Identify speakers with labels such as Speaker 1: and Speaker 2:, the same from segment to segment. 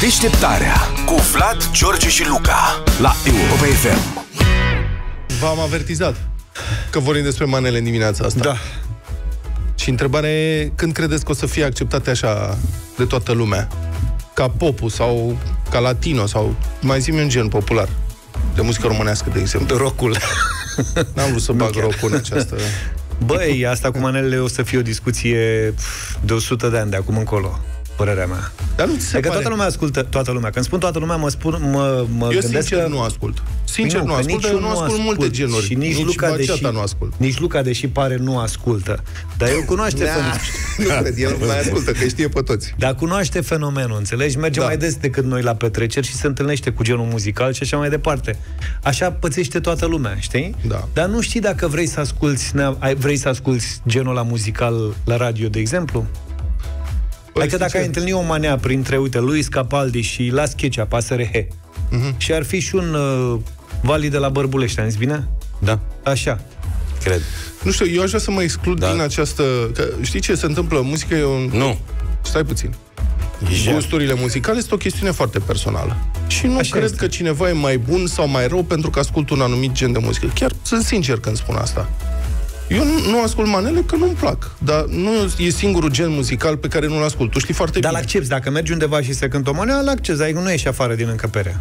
Speaker 1: Deșteptarea cu Vlad, George și Luca la Europa FM.
Speaker 2: V-am avertizat că vorbim despre manele în dimineața asta.
Speaker 3: Da.
Speaker 2: Și întrebarea e când credeți că o să fie acceptate așa de toată lumea? Ca popul sau ca latino sau mai zi un gen popular de muzică românească, de exemplu.
Speaker 3: Rocul.
Speaker 2: N-am vrut să bag rocul în această...
Speaker 3: Băi, asta cu manelele o să fie o discuție pf, de 100 de ani de acum încolo părerea mea.
Speaker 2: Dar nu ți se
Speaker 3: Adică
Speaker 2: pare...
Speaker 3: toată lumea ascultă, toată lumea. Când spun toată lumea, mă spun, mă, mă
Speaker 2: Eu
Speaker 3: gândesc
Speaker 2: sincer
Speaker 3: că...
Speaker 2: nu ascult. Sincer
Speaker 3: Nu,
Speaker 2: nu,
Speaker 3: că
Speaker 2: ascult,
Speaker 3: nici
Speaker 2: dar eu
Speaker 3: eu
Speaker 2: nu ascult, multe genuri.
Speaker 3: Și nici,
Speaker 2: nici
Speaker 3: Luca, deși,
Speaker 2: baciata nu ascult.
Speaker 3: Nici Luca, deși pare, nu ascultă. Dar el cunoaște
Speaker 2: Da,
Speaker 3: fenomenul.
Speaker 2: nu cred, el mai ascultă, că știe pe toți.
Speaker 3: Dar cunoaște fenomenul, înțelegi? Merge
Speaker 2: Da.
Speaker 3: mai des decât noi la petreceri și se întâlnește cu genul muzical și așa mai departe. Așa pățește toată lumea, știi?
Speaker 2: Da.
Speaker 3: Dar nu știi dacă vrei să asculti, ai- vrei să asculti genul la muzical la radio, de exemplu?
Speaker 2: Păi,
Speaker 3: adică dacă
Speaker 2: sincer,
Speaker 3: ai întâlnit o manea printre, uite, Luis Capaldi și Las Checea, pasăre He,
Speaker 2: Mhm.
Speaker 3: și ar fi și un uh, Vali de la Bărbulești, am zis bine?
Speaker 4: Da,
Speaker 3: Așa.
Speaker 4: cred.
Speaker 2: Nu știu, eu aș vrea să mă exclud
Speaker 4: Da.
Speaker 2: din această... Că, știi ce se întâmplă? Muzica e un...
Speaker 4: Nu.
Speaker 2: Stai puțin.
Speaker 4: Jar.
Speaker 2: Gusturile muzicale este o chestiune foarte personală. Și nu
Speaker 3: Așa
Speaker 2: cred
Speaker 3: este.
Speaker 2: că cineva e mai bun sau mai rău pentru că ascultă un anumit gen de muzică. Chiar sunt sincer când spun asta. Eu nu, nu ascult manele că nu-mi plac, dar nu e singurul gen muzical pe care nu-l ascult. Tu știi foarte
Speaker 3: Dar
Speaker 2: bine.
Speaker 3: l-accepti. Dacă mergi undeva și se cântă o manea, l-accepti. Adică nu ieși afară din încăpere.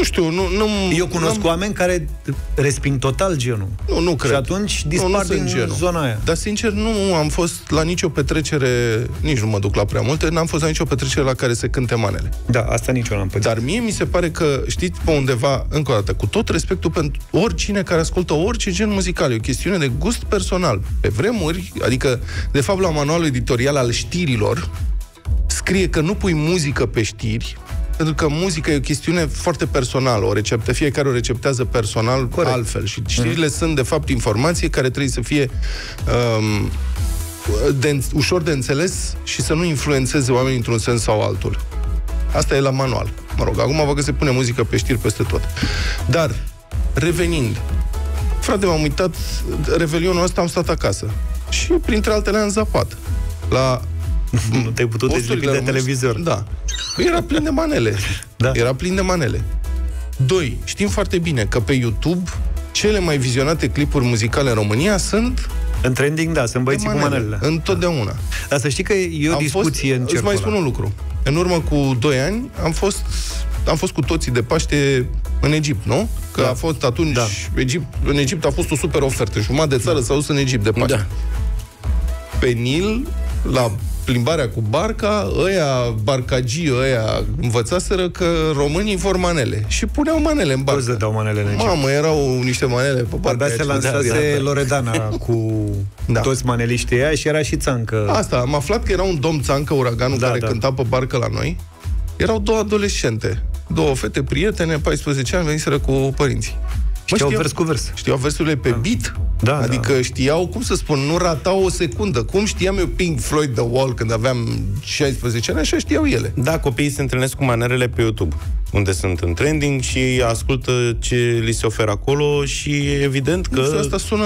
Speaker 2: Nu știu, nu... nu
Speaker 3: Eu cunosc
Speaker 2: n-am-
Speaker 3: oameni care resping total genul.
Speaker 2: Nu, nu cred.
Speaker 3: Și atunci
Speaker 2: nu,
Speaker 3: dispar
Speaker 2: nu sunt
Speaker 3: din
Speaker 2: genul.
Speaker 3: zona aia.
Speaker 2: Dar, sincer, nu am fost la nicio petrecere, nici nu mă duc la prea multe, n-am fost la nicio petrecere la care se cânte manele.
Speaker 3: Da, asta nici eu n-am pățit.
Speaker 2: Dar mie mi se pare că, știți, pe undeva, încă o dată, cu tot respectul pentru oricine care ascultă orice gen muzical, e o chestiune de gust personal. Pe vremuri, adică, de fapt, la manualul editorial al știrilor, scrie că nu pui muzică pe știri, pentru că muzica e o chestiune foarte personală, o receptă, fiecare o receptează personal
Speaker 3: Corect.
Speaker 2: altfel și știrile sunt, de fapt, informație care trebuie să fie um, de, ușor de înțeles și să nu influențeze oamenii într-un sens sau altul. Asta e la manual. Mă rog, acum văd că se pune muzică pe știri peste tot. Dar, revenind, frate, m-am uitat, Revelionul ăsta am stat acasă. Și, printre altele, am zapat. La
Speaker 3: nu te-ai putut
Speaker 2: posturile
Speaker 3: dezlipi de
Speaker 2: românești.
Speaker 3: televizor.
Speaker 2: Da. Păi Era plin de manele.
Speaker 3: Da.
Speaker 2: Era plin de manele. Doi, știm foarte bine că pe YouTube cele mai vizionate clipuri muzicale în România sunt
Speaker 3: În trending, da, sunt băieții
Speaker 2: de
Speaker 3: cu manelele.
Speaker 2: Întotdeauna.
Speaker 3: Dar să știi că e o
Speaker 2: Am
Speaker 3: discuție
Speaker 2: fost,
Speaker 3: în
Speaker 2: Îți
Speaker 3: cercul
Speaker 2: mai
Speaker 3: ăla.
Speaker 2: spun un lucru. În urmă cu 2 ani am fost am fost cu toții de Paște în Egipt, nu? Că
Speaker 3: Da.
Speaker 2: a fost atunci
Speaker 3: Da.
Speaker 2: Egipt, în Egipt a fost o super ofertă. Jumătate de țară s-a dus în Egipt de Paște.
Speaker 4: Da.
Speaker 2: Pe Nil, la plimbarea cu barca, ăia, barcagii ăia, învățaseră că românii vor manele. Și puneau manele în barcă.
Speaker 3: Toți dădeau manele în Egipt.
Speaker 2: Mamă, erau niște manele pe barca.
Speaker 3: Abia se
Speaker 2: aia.
Speaker 3: lansase Loredana cu
Speaker 2: Da.
Speaker 3: toți maneliștii ăia și era și țancă.
Speaker 2: Asta, am aflat că era un domn Țancă, uraganul,
Speaker 3: Da,
Speaker 2: care
Speaker 3: da.
Speaker 2: cânta pe barcă la noi. Erau două adolescente, două fete prietene, 14 ani, veniseră cu părinții. Mă,
Speaker 3: Știau vers cu vers.
Speaker 2: Știau versurile pe beat.
Speaker 3: Da,
Speaker 2: adică știau, cum să spun, nu ratau o secundă. Cum știam eu Pink Floyd The Wall când aveam 16 ani, așa știau ele.
Speaker 4: Da, copiii se întâlnesc cu manerele pe YouTube, unde sunt în trending și ascultă ce li se oferă acolo și evident
Speaker 2: Nu știu,
Speaker 4: că...
Speaker 2: asta sună...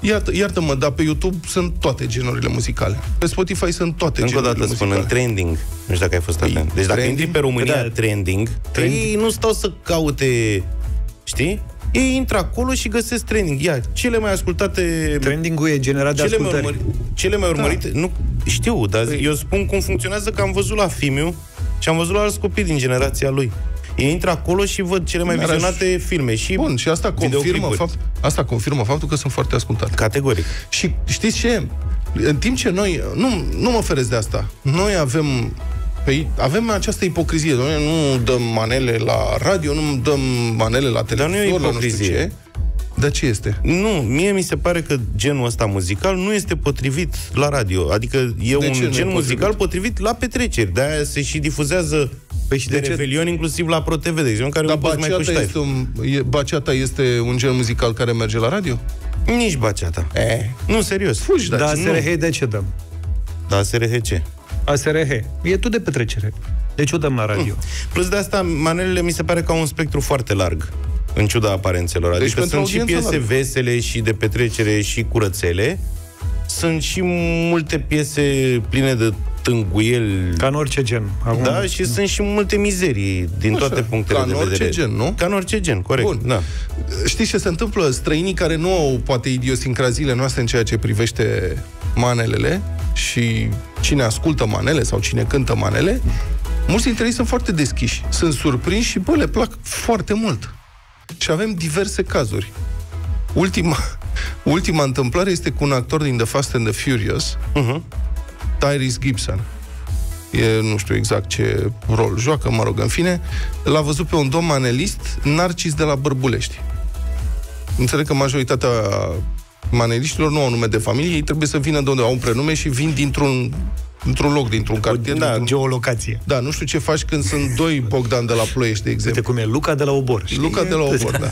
Speaker 2: Iartă, iartă-mă, dar pe YouTube sunt toate genurile muzicale. Pe Spotify sunt toate
Speaker 4: Încă o
Speaker 2: genurile
Speaker 4: dată spun,
Speaker 2: muzicale.
Speaker 4: în trending. Nu știu dacă ai fost atent. Deci dacă
Speaker 2: trending?
Speaker 4: intri pe România
Speaker 3: Da.
Speaker 4: trending, ei nu stau să caute, știi? Ei intră acolo și găsesc trending. Ia, cele mai ascultate
Speaker 3: Trending-ul e generat de
Speaker 4: cele mai,
Speaker 3: ascultări.
Speaker 4: urmări, cele mai urmărite, da. nu știu, dar
Speaker 2: Păi-
Speaker 4: eu spun cum funcționează că am văzut la Fimiu și am văzut la alți copii din generația lui. Ei intră acolo și văd cele mai
Speaker 2: Dar aș-
Speaker 4: vizionate filme și
Speaker 2: Bun, și asta confirmă,
Speaker 4: videoclipuri.
Speaker 2: fapt, asta confirmă faptul că sunt foarte ascultate.
Speaker 4: Categoric.
Speaker 2: Și știți ce? În timp ce noi, nu, nu mă feresc de asta, noi avem Păi avem această ipocrizie. Noi nu dăm manele la radio, nu dăm manele la televizor,
Speaker 4: nu e
Speaker 2: la nu știu
Speaker 4: ipocrizie.
Speaker 2: ce. Dar ce este?
Speaker 4: Nu, mie mi se pare că genul ăsta muzical nu este potrivit la radio. Adică e
Speaker 2: ce
Speaker 4: un
Speaker 2: nu e
Speaker 4: gen
Speaker 2: potrivit?
Speaker 4: muzical potrivit la petreceri. De-aia se și difuzează
Speaker 3: Păi și
Speaker 4: de,
Speaker 3: de ce?
Speaker 4: Revelion, inclusiv la ProTV, de exemplu, care
Speaker 2: Dar
Speaker 4: un post mai cu
Speaker 2: baciata
Speaker 4: ștaif.
Speaker 2: este, un, e, baciata este un gen muzical care merge la radio?
Speaker 4: Nici baceata.
Speaker 2: E.
Speaker 4: Nu, serios.
Speaker 2: Fugi,
Speaker 3: Da,
Speaker 2: dar
Speaker 4: nu.
Speaker 3: SRH de ce dăm?
Speaker 4: Da, SRHC.
Speaker 3: ASRH. E tu de petrecere. Deci o dăm la radio.
Speaker 4: Plus de asta, manelele mi se pare că au un spectru foarte larg, în ciuda aparențelor.
Speaker 2: Deci
Speaker 4: Adică
Speaker 2: pentru
Speaker 4: sunt și
Speaker 2: audiență
Speaker 4: piese
Speaker 2: largă.
Speaker 4: vesele și de petrecere și curățele. Sunt și multe piese pline de tânguieli.
Speaker 3: Ca în orice gen.
Speaker 4: Acum... Da, și sunt și multe mizerii din Așa, toate punctele
Speaker 2: de
Speaker 4: vedere.
Speaker 2: Ca în orice gen, nu?
Speaker 4: Ca în orice gen, corect. Bun. Da.
Speaker 2: Știți ce se întâmplă? Străinii care nu au poate idiosincraziile noastre în ceea ce privește manelele și cine ascultă manele sau cine cântă manele, mulți dintre ei sunt foarte deschiși. Sunt surprinși și, bă, le plac foarte mult. Și avem diverse cazuri. Ultima, ultima întâmplare este cu un actor din The Fast and the Furious, uh-huh. Tyrese Gibson. E, nu știu exact ce rol joacă, mă rog, în fine, l-a văzut pe un domn manelist, Narcis de la Bărbulești. Înțeleg că majoritatea maneliștilor nu au nume de familie, ei trebuie să vină de unde au un prenume și vin dintr-un într-un loc, dintr-un cartier.
Speaker 3: Da,
Speaker 2: dintr-un...
Speaker 3: geolocație.
Speaker 2: Da, nu știu ce faci când sunt doi Bogdan de la Ploiești, de exemplu.
Speaker 3: Uite cum e Luca de la Obor.
Speaker 2: Știi? Luca de la Obor, da.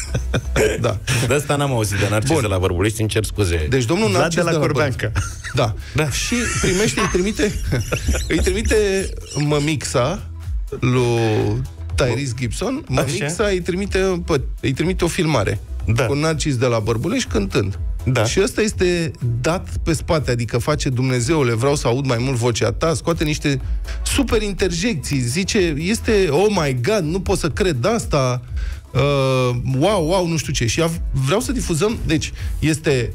Speaker 4: da. De asta n-am auzit de Narcis Bun. de la Bărbulești, îmi cer scuze.
Speaker 2: Deci domnul
Speaker 3: Vlad
Speaker 2: Narcis
Speaker 3: de la, de la Corbeanca.
Speaker 2: Da. da. Și primește, îi trimite, îi trimite mămixa lui Tyrese Gibson, mămixa îi trimite, îi trimite o filmare da. cu Narcis de la Bărbulești cântând. Da. Și ăsta este dat pe spate, adică face Dumnezeule, vreau să aud mai mult vocea ta, scoate niște super interjecții, zice, este, oh my god, nu pot să cred asta, uh, wow, wow, nu știu ce. Și vreau să difuzăm, deci, este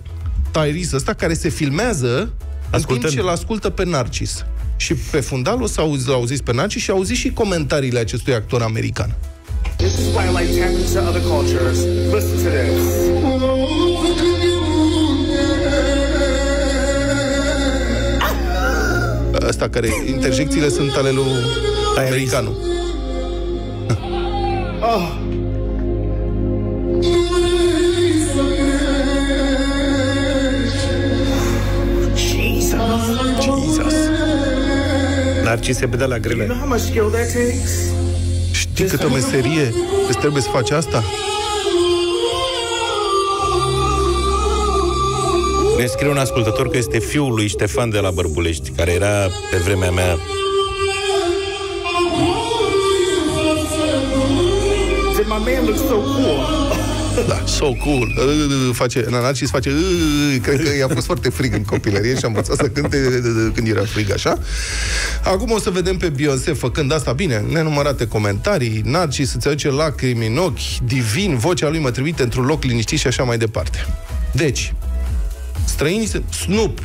Speaker 2: Tyrese ăsta care se filmează Ascultând. în timp ce îl ascultă pe Narcis. Și pe fundal o să auzi, auziți pe Narcis și auziți și comentariile acestui actor american. This is why I like tapping into other cultures. Listen to this. ăsta care interjecțiile sunt ale lui americanul. Oh. Jesus.
Speaker 3: Narcise pe de la grele.
Speaker 2: Știi câtă meserie? îți trebuie să faci asta?
Speaker 4: Ne scrie un ascultător că este fiul lui Ștefan de la Bărbulești, care era pe vremea mea
Speaker 2: Da, so cool. Face, Narcis face, cred că i-a fost foarte frig în copilărie și a învățat să cânte când era frig, așa. Acum o să vedem pe Beyoncé făcând asta bine, nenumărate comentarii, Narcis să-ți aduce lacrimi în ochi, divin, vocea lui mă trimite într-un loc liniștit și așa mai departe. Deci, străini, Snoop,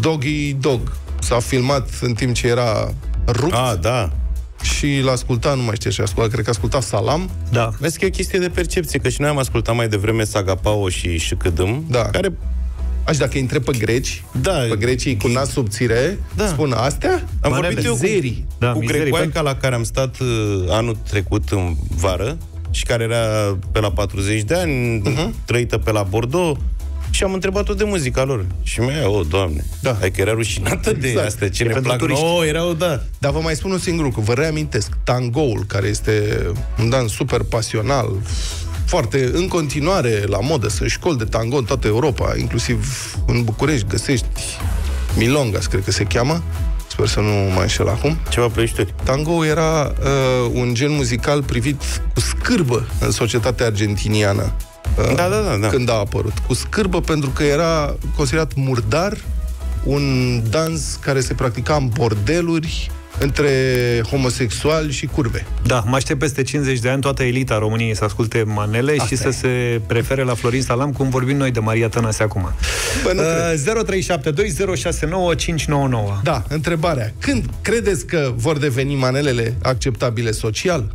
Speaker 2: Doggy Dog, s-a filmat în timp ce era rupt.
Speaker 4: Ah, da.
Speaker 2: Și l-a ascultat, nu mai știu ce ascultat, cred că a ascultat Salam.
Speaker 4: Da. Vezi că e o chestie de percepție, că și noi am ascultat mai devreme Saga Pao și Șicădâm,
Speaker 2: da.
Speaker 4: care
Speaker 2: Aș dacă intre pe greci, da, pe grecii cu nas subțire, da. spun astea?
Speaker 4: Am Manele. vorbit eu cu, da, cu grecoaica la care am stat uh, anul trecut în vară și care era pe la 40 de ani, uh-huh. trăită pe la Bordeaux, și am întrebat-o de muzica lor. Și mi-a o, doamne, da. adică era rușinată exact. de astea, ce e ne plac turiști. nouă, erau, da.
Speaker 2: Dar vă mai spun un singur lucru, vă reamintesc, tangoul, care este un dans super pasional, foarte în continuare la modă, sunt școli de tango în toată Europa, inclusiv în București găsești Milongas, cred că se cheamă, sper să nu mă înșel acum.
Speaker 4: Ceva plăișturi.
Speaker 2: Tango era uh, un gen muzical privit cu scârbă în societatea argentiniană
Speaker 4: da, da, da, da.
Speaker 2: când a apărut. Cu scârbă pentru că era considerat murdar, un dans care se practica în bordeluri, între homosexuali și curve.
Speaker 3: Da, mă aștept peste 50 de ani toată elita României să asculte manele Asta și e. să se prefere la Florin Salam, cum vorbim noi de Maria Tănase acum. uh, 0372069599
Speaker 2: Da, întrebarea. Când credeți că vor deveni manelele acceptabile social?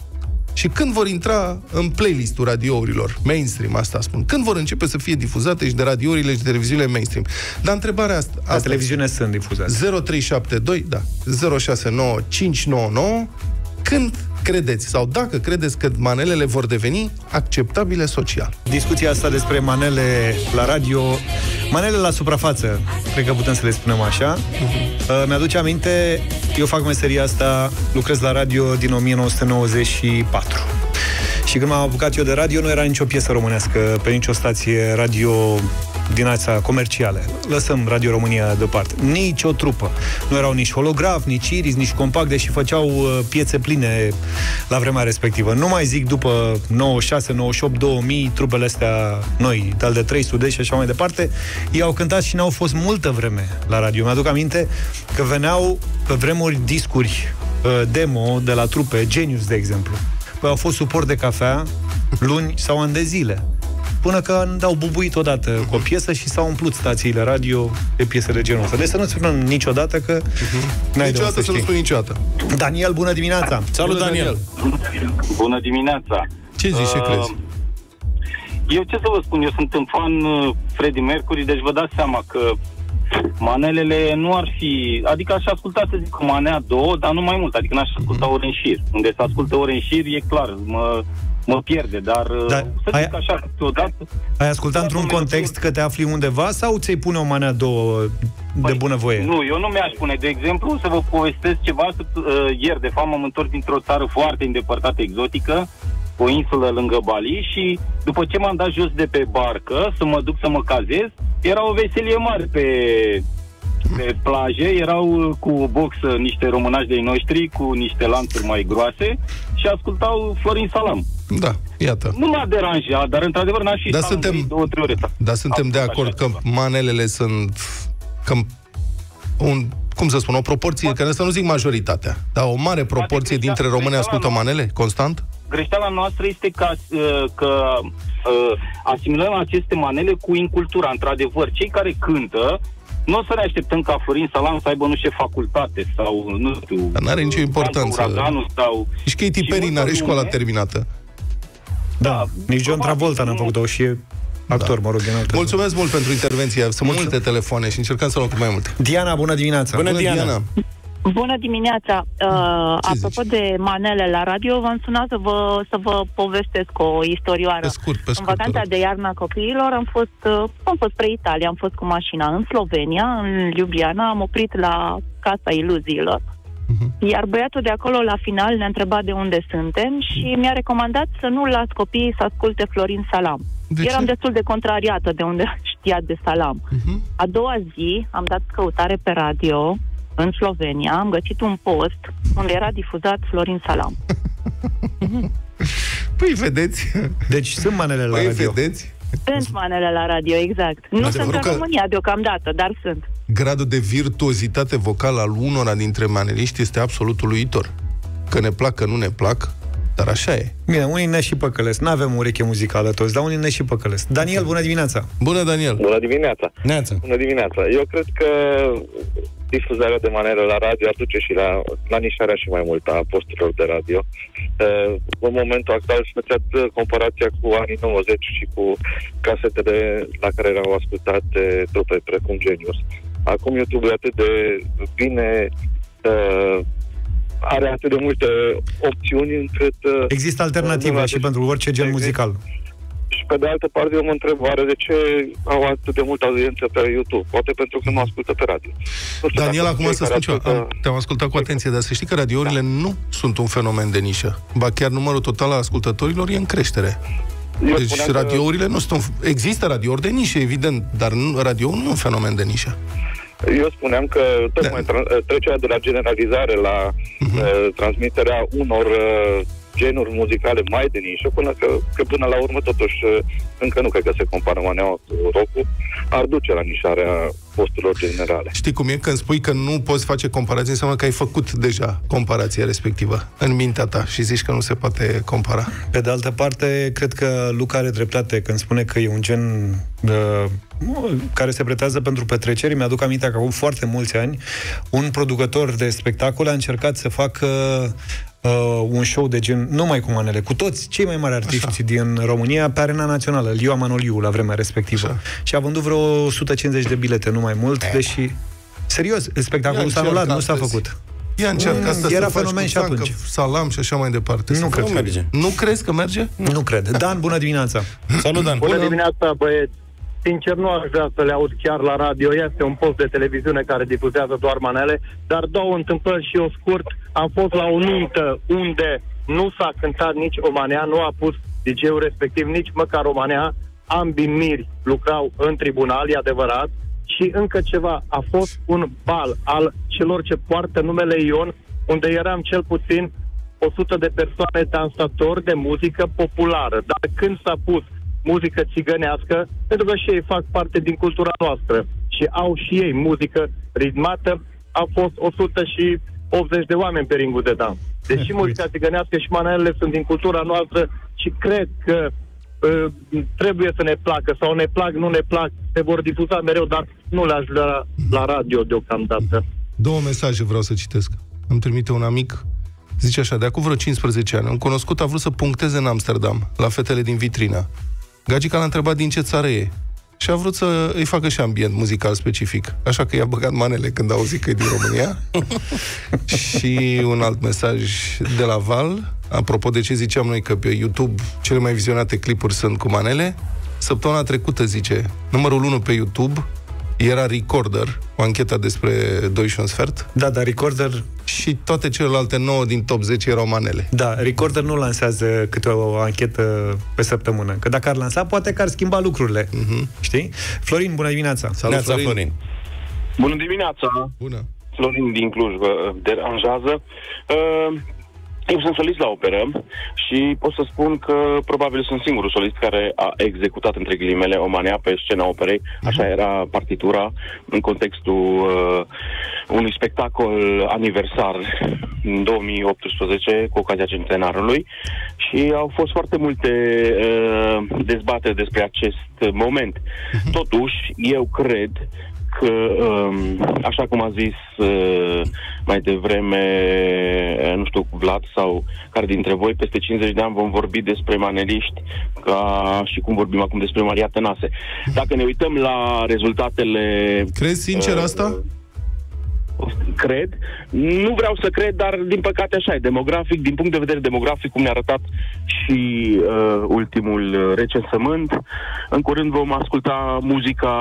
Speaker 2: Și când vor intra în playlistul radiourilor mainstream, asta spun, când vor începe să fie difuzate și de radiourile și de televiziunile mainstream. Dar întrebarea asta...
Speaker 3: La televiziune sunt difuzate.
Speaker 2: 0372, da, 069599, când credeți sau dacă credeți că manelele vor deveni acceptabile social.
Speaker 3: Discuția asta despre manele la radio, manele la suprafață, cred că putem să le spunem așa. Uh-huh. Mi-aduce aminte, eu fac meseria asta, lucrez la radio din 1994. Și când m-am apucat eu de radio, nu era nicio piesă românească pe nicio stație radio din astea comerciale. Lăsăm Radio România deoparte. Nici o trupă. Nu erau nici holograf, nici iris, nici compact, deși făceau uh, piețe pline la vremea respectivă. Nu mai zic după 96, 98, 2000, trupele astea noi, tal de 3 sud și așa mai departe, ei au cântat și n-au fost multă vreme la radio. Mi-aduc aminte că veneau pe vremuri discuri uh, demo de la trupe, Genius, de exemplu. Păi au fost suport de cafea luni sau ani de zile până că au bubuit odată cu o piesă și s-au umplut stațiile radio de piese de genul ăsta. Deci să nu spunem niciodată că uh-huh.
Speaker 2: n-ai niciodată să, să nu spui niciodată.
Speaker 3: Daniel, bună dimineața!
Speaker 2: Salut, bună, Daniel!
Speaker 5: Bună dimineața!
Speaker 2: Ce zici, ce uh, crezi?
Speaker 5: Eu ce să vă spun, eu sunt un fan uh, Freddie Mercury, deci vă dați seama că manelele nu ar fi... Adică aș asculta, să zic, manea două, dar nu mai mult. Adică n-aș asculta ore în șir. Unde se ascultă ore în șir, e clar, mă, mă pierde, dar, dar uh, să zic ai, așa, câteodată...
Speaker 3: Ai ascultat într-un context că te afli undeva sau ți-ai pune o manea două de păi, bunăvoie?
Speaker 5: Nu, eu nu mi-aș pune. De exemplu, să vă povestesc ceva. Uh, ieri, de fapt, m-am întors dintr-o țară foarte îndepărtată, exotică, o insulă lângă Bali și după ce m-am dat jos de pe barcă să mă duc să mă cazez, era o veselie mare pe, pe plaje, erau cu boxă niște românași de noștri cu niște lanțuri mai groase și ascultau Florin Salam.
Speaker 2: Da, iată.
Speaker 5: Nu m-a deranjat, dar într-adevăr n-aș fi
Speaker 2: da, suntem, două, trei ore. Da, suntem de acord că ceva. manelele sunt că un, cum să spun, o proporție, că să nu zic majoritatea, dar o mare proporție dintre români ascultă manele, constant?
Speaker 5: Greșeala noastră este că, uh, că uh, asimilăm aceste manele cu incultura. Într-adevăr, cei care cântă nu o să ne așteptăm ca Florin Salam să aibă nu știu facultate sau, nu știu...
Speaker 2: Dar n-are nicio importanță. Sau, și Katy Perry n-are școala terminată.
Speaker 3: Da, da nici John Travolta n-a făcut-o și e actor, da. mă rog, din altă
Speaker 2: Mulțumesc mult pentru intervenție. Sunt Mulțumesc. multe telefoane și încercăm să luăm cu mai multe.
Speaker 3: Diana, bună dimineața!
Speaker 2: Bună, bună Diana! Diana.
Speaker 6: Bună dimineața! Uh, apropo zici? de manele la radio, v-am sunat să vă, să vă povestesc o istorioară.
Speaker 2: Pe scurt, pe scurt,
Speaker 6: în vacanța de iarnă a copiilor am fost, uh, am fost spre Italia, am fost cu mașina în Slovenia, în Ljubljana, am oprit la Casa Iluziilor. Uh-huh. Iar băiatul de acolo, la final, ne-a întrebat de unde suntem și uh-huh. mi-a recomandat să nu las copiii să asculte Florin Salam. De Eram ce? destul de contrariată de unde știa de Salam. Uh-huh. A doua zi am dat căutare pe radio în Slovenia, am găsit un post unde era difuzat Florin Salam.
Speaker 2: păi vedeți?
Speaker 3: Deci sunt manele la păi radio.
Speaker 2: vedeți?
Speaker 6: Sunt manele la radio, exact. Nu sunt în România deocamdată, dar sunt.
Speaker 2: Gradul de virtuozitate vocală al unora dintre maneliști este absolut uluitor. Că ne plac, că nu ne plac, dar așa e.
Speaker 3: Bine, unii ne și păcălesc. Nu avem ureche muzicală toți, dar unii ne și păcălesc. Daniel, bună dimineața!
Speaker 2: Bună, Daniel!
Speaker 7: Bună dimineața!
Speaker 2: Neața.
Speaker 7: Bună dimineața! Eu cred că difuzarea de manieră la radio aduce și la, la nișarea și mai mult a posturilor de radio. În momentul actual și făceați comparația cu anii 90 și cu casetele la care erau ascultate trupe precum Genius. Acum YouTube e atât de bine are atât de multe opțiuni încât...
Speaker 3: Există alternative și pentru orice gen muzical.
Speaker 7: Și pe de altă parte, eu mă întreb, oare de ce au atât de multă audiență pe YouTube? Poate pentru că nu ascultă pe radio.
Speaker 2: Nu știu, Daniel, acum să spun ceva. Ascultă... Te-am ascultat cu atenție, dar să știi că radiourile da. nu sunt un fenomen de nișă. Ba chiar numărul total al ascultătorilor e în creștere. Eu deci radiourile că... nu sunt... Există radiouri de nișă, evident, dar nu, radioul nu e un fenomen de nișă.
Speaker 7: Eu spuneam că tocmai da. trecerea de la generalizare la uh-huh. uh, transmiterea unor uh, genuri muzicale mai de nișă, până că, că până la urmă totuși încă nu cred că se compară maneaua cu rock ar duce la nișarea posturilor generale.
Speaker 2: Știi cum e? Când spui că nu poți face comparație, înseamnă că ai făcut deja comparația respectivă în mintea ta și zici că nu se poate compara.
Speaker 3: Pe de altă parte, cred că Luca are dreptate când spune că e un gen uh, care se pretează pentru petreceri. Mi-aduc aminte că acum foarte mulți ani un producător de spectacole a încercat să facă uh, un show de gen, numai cu manele, cu toți cei mai mari artiști Așa. din România pe arena națională, Liu Manoliu la vremea respectivă. Așa. Și a vândut vreo 150 de bilete, nu mai mult, e. deși... Serios, spectacolul s-a anulat, nu s-a făcut.
Speaker 2: Ia încerc asta
Speaker 3: Era fenomen și atunci.
Speaker 2: Salam și așa mai departe.
Speaker 3: Nu cred că merge.
Speaker 2: Nu crezi că merge?
Speaker 3: Nu, nu cred. Dan, bună dimineața!
Speaker 2: Salut, Dan!
Speaker 8: Bună, bună dimineața, băieți! Sincer, nu aș vrea să le aud chiar la radio. Este un post de televiziune care difuzează doar manele, dar două întâmplări și eu scurt. Am fost la o nuntă unde nu s-a cântat nici o manea, nu a pus DJ-ul respectiv nici măcar o manea ambii miri lucrau în tribunal, e adevărat, și încă ceva, a fost un bal al celor ce poartă numele Ion, unde eram cel puțin 100 de persoane dansatori de muzică populară. Dar când s-a pus muzică țigănească, pentru că și ei fac parte din cultura noastră și au și ei muzică ritmată, a fost 180 de oameni pe ringul de dans. Deși muzica țigănească și manelele sunt din cultura noastră și cred că uh, trebuie să ne placă sau ne plac, nu ne plac, se vor difuza mereu, dar nu le-aș la, la radio deocamdată.
Speaker 2: Două mesaje vreau să citesc. Îmi trimite un amic Zice așa, de acum vreo 15 ani, un cunoscut a vrut să puncteze în Amsterdam, la fetele din vitrină. Gagica l-a întrebat din ce țară e și a vrut să îi facă și ambient muzical specific. Așa că i-a băgat manele când a auzit că e din România. și un alt mesaj de la Val, apropo de ce ziceam noi că pe YouTube cele mai vizionate clipuri sunt cu manele, săptămâna trecută, zice, numărul 1 pe YouTube era Recorder, o anchetă despre 2 și un sfert.
Speaker 3: Da, dar Recorder...
Speaker 2: Și toate celelalte 9 din top 10 erau manele.
Speaker 3: Da, Recorder nu lansează câte o anchetă pe săptămână. Că dacă ar lansa, poate că ar schimba lucrurile. Uh-huh. Știi? Florin, bună dimineața!
Speaker 2: Salut, Florin. Florin!
Speaker 9: Bună dimineața!
Speaker 2: Bună!
Speaker 9: Florin din Cluj vă deranjează. Uh, eu sunt solist la operă și pot să spun că probabil sunt singurul solist care a executat între ghilimele o manea pe scena operei. Mhm. Așa era partitura în contextul uh, unui spectacol aniversar în 2018 cu ocazia centenarului și au fost foarte multe uh, dezbateri despre acest moment. Mhm. Totuși, eu cred că, um, așa cum a zis uh, mai devreme, uh, nu știu, Vlad sau care dintre voi, peste 50 de ani vom vorbi despre maneliști ca și cum vorbim acum despre Maria Tănase. Dacă ne uităm la rezultatele...
Speaker 2: Crezi sincer uh, asta?
Speaker 9: Cred. Nu vreau să cred, dar din păcate așa e. Demografic, din punct de vedere demografic, cum ne-a arătat și uh, ultimul recensământ, în curând vom asculta muzica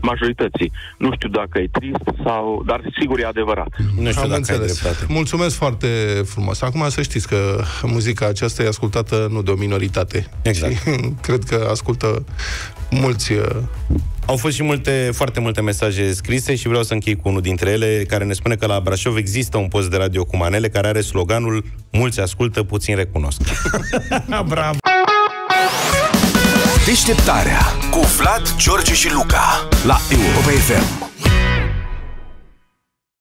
Speaker 9: majorității. Nu știu dacă e trist sau... dar sigur e adevărat.
Speaker 2: Nu știu Am dacă înțeles. ai Mulțumesc foarte frumos. Acum să știți că muzica aceasta e ascultată nu de o minoritate.
Speaker 4: Exact.
Speaker 2: cred că ascultă mulți uh,
Speaker 4: au fost și multe, foarte multe mesaje scrise și vreau să închei cu unul dintre ele care ne spune că la Brașov există un post de radio cu manele care are sloganul Mulți ascultă, puțin recunosc.
Speaker 1: Bravo! Deșteptarea cu Vlad, George și Luca la Europa FM.